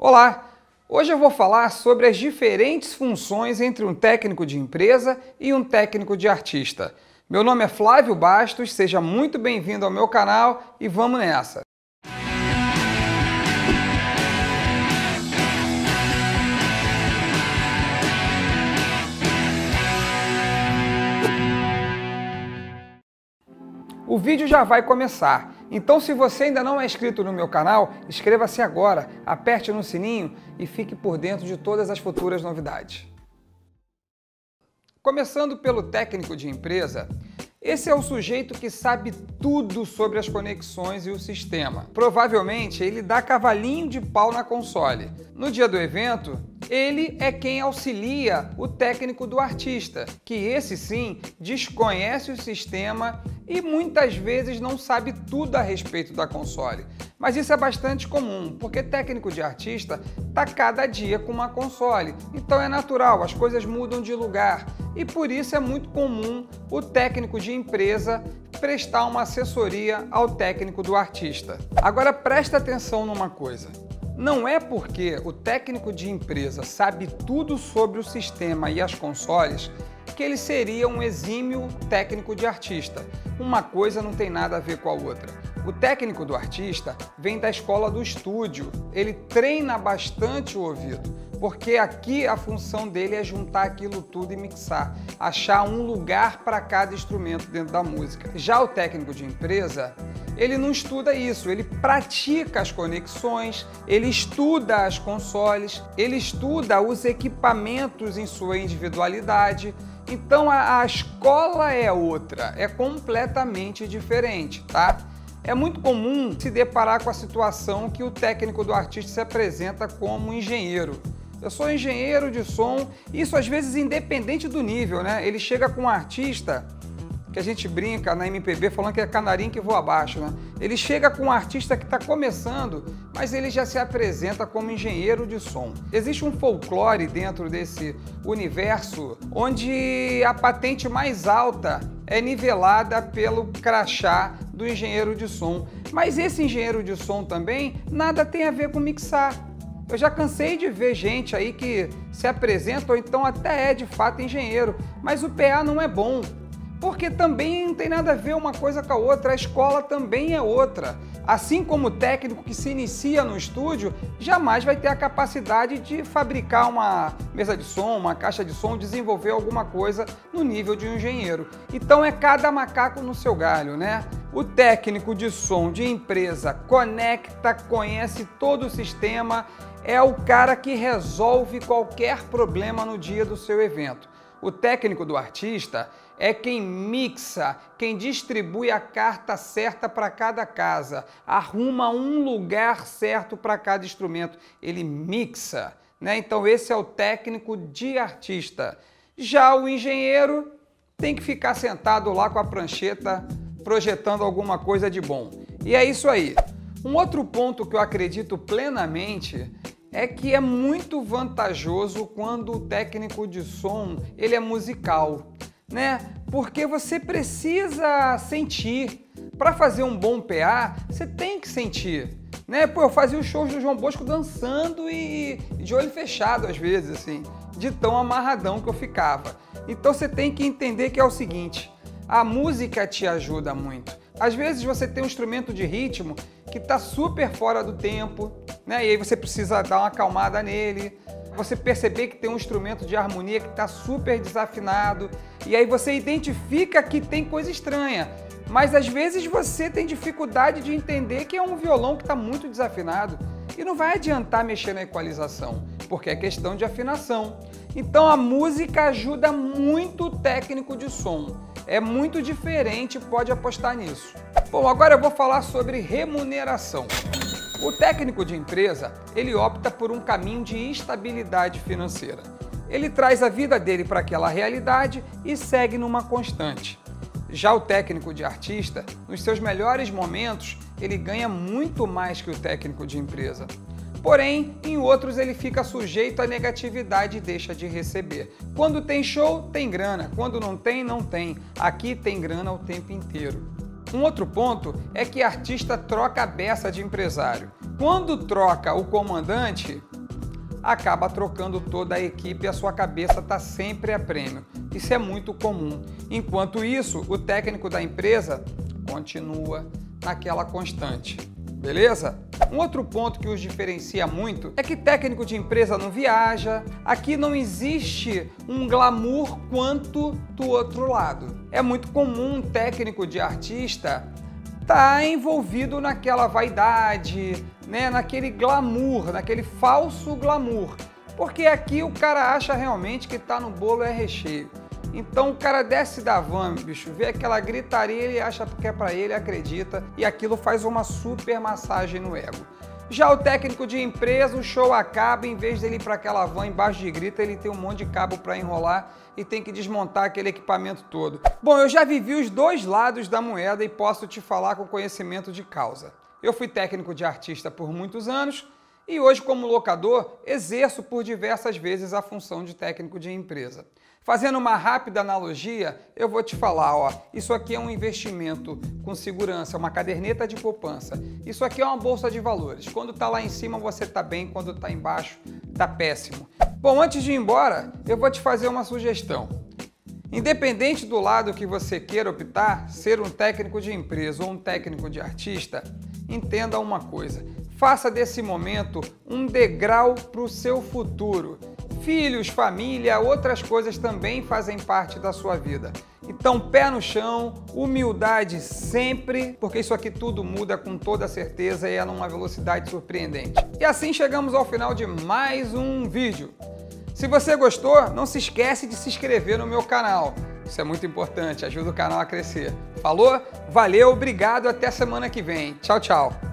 Olá! Hoje eu vou falar sobre as diferentes funções entre um técnico de empresa e um técnico de artista. Meu nome é Flávio Bastos, seja muito bem-vindo ao meu canal e vamos nessa! O vídeo já vai começar, então se você ainda não é inscrito no meu canal, inscreva-se agora, aperte no sininho e fique por dentro de todas as futuras novidades. Começando pelo técnico de empresa, esse é o sujeito que sabe tudo sobre as conexões e o sistema. Provavelmente ele dá cavalinho de pau na console. No dia do evento, ele é quem auxilia o técnico do artista, que esse sim desconhece o sistema e muitas vezes não sabe tudo a respeito da console. Mas isso é bastante comum, porque técnico de artista está cada dia com uma console. Então é natural, as coisas mudam de lugar. E por isso é muito comum o técnico de empresa prestar uma assessoria ao técnico do artista. Agora presta atenção numa coisa. Não é porque o técnico de empresa sabe tudo sobre o sistema e as consoles que ele seria um exímio técnico de artista. Uma coisa não tem nada a ver com a outra. O técnico do artista vem da escola do estúdio, ele treina bastante o ouvido, porque aqui a função dele é juntar aquilo tudo e mixar, achar um lugar para cada instrumento dentro da música. Já o técnico de empresa, ele não estuda isso, ele pratica as conexões, ele estuda as consoles, ele estuda os equipamentos em sua individualidade. Então a, a escola é outra, é completamente diferente, tá? É muito comum se deparar com a situação que o técnico do artista se apresenta como engenheiro. Eu sou engenheiro de som, isso às vezes independente do nível, né? Ele chega com um artista que a gente brinca na MPB falando que é canarinho que voa abaixo, né? Ele chega com um artista que está começando, mas ele já se apresenta como engenheiro de som. Existe um folclore dentro desse universo onde a patente mais alta é nivelada pelo crachá do engenheiro de som. Mas esse engenheiro de som também nada tem a ver com mixar. Eu já cansei de ver gente aí que se apresenta ou então até é de fato engenheiro, mas o PA não é bom. Porque também não tem nada a ver uma coisa com a outra, a escola também é outra. Assim como o técnico que se inicia no estúdio jamais vai ter a capacidade de fabricar uma mesa de som, uma caixa de som, desenvolver alguma coisa no nível de um engenheiro. Então é cada macaco no seu galho, né? O técnico de som de empresa conecta, conhece todo o sistema, é o cara que resolve qualquer problema no dia do seu evento. O técnico do artista é quem mixa, quem distribui a carta certa para cada casa, arruma um lugar certo para cada instrumento, ele mixa. Né? Então, esse é o técnico de artista. Já o engenheiro tem que ficar sentado lá com a prancheta projetando alguma coisa de bom. E é isso aí. Um outro ponto que eu acredito plenamente é que é muito vantajoso quando o técnico de som ele é musical, né? Porque você precisa sentir. Para fazer um bom PA, você tem que sentir. Né? Pô, eu fazia os shows do João Bosco dançando e de olho fechado às vezes, assim, de tão amarradão que eu ficava. Então você tem que entender que é o seguinte: a música te ajuda muito. Às vezes você tem um instrumento de ritmo que está super fora do tempo, né? E aí você precisa dar uma acalmada nele. Você perceber que tem um instrumento de harmonia que está super desafinado. E aí você identifica que tem coisa estranha. Mas às vezes você tem dificuldade de entender que é um violão que está muito desafinado. E não vai adiantar mexer na equalização, porque é questão de afinação. Então a música ajuda muito o técnico de som é muito diferente, pode apostar nisso. Bom, agora eu vou falar sobre remuneração. O técnico de empresa, ele opta por um caminho de estabilidade financeira. Ele traz a vida dele para aquela realidade e segue numa constante. Já o técnico de artista, nos seus melhores momentos, ele ganha muito mais que o técnico de empresa. Porém, em outros ele fica sujeito à negatividade e deixa de receber. Quando tem show, tem grana. Quando não tem, não tem. Aqui tem grana o tempo inteiro. Um outro ponto é que artista troca a beça de empresário. Quando troca o comandante, acaba trocando toda a equipe e a sua cabeça está sempre a prêmio. Isso é muito comum. Enquanto isso, o técnico da empresa continua naquela constante. Beleza? Um outro ponto que os diferencia muito é que técnico de empresa não viaja, aqui não existe um glamour quanto do outro lado. É muito comum um técnico de artista tá envolvido naquela vaidade, né, naquele glamour, naquele falso glamour. Porque aqui o cara acha realmente que tá no bolo é recheio. Então o cara desce da van, bicho, vê aquela gritaria, ele acha que é para ele, acredita, e aquilo faz uma super massagem no ego. Já o técnico de empresa, o show acaba, em vez dele ir para aquela van embaixo de grita, ele tem um monte de cabo para enrolar e tem que desmontar aquele equipamento todo. Bom, eu já vivi os dois lados da moeda e posso te falar com conhecimento de causa. Eu fui técnico de artista por muitos anos e hoje, como locador, exerço por diversas vezes a função de técnico de empresa. Fazendo uma rápida analogia, eu vou te falar, ó, isso aqui é um investimento com segurança, uma caderneta de poupança. Isso aqui é uma bolsa de valores. Quando está lá em cima você está bem, quando está embaixo está péssimo. Bom, antes de ir embora, eu vou te fazer uma sugestão. Independente do lado que você queira optar, ser um técnico de empresa ou um técnico de artista, entenda uma coisa: faça desse momento um degrau para o seu futuro. Filhos, família, outras coisas também fazem parte da sua vida. Então, pé no chão, humildade sempre, porque isso aqui tudo muda com toda certeza e é numa velocidade surpreendente. E assim chegamos ao final de mais um vídeo. Se você gostou, não se esquece de se inscrever no meu canal. Isso é muito importante, ajuda o canal a crescer. Falou? Valeu, obrigado, até semana que vem. Tchau, tchau.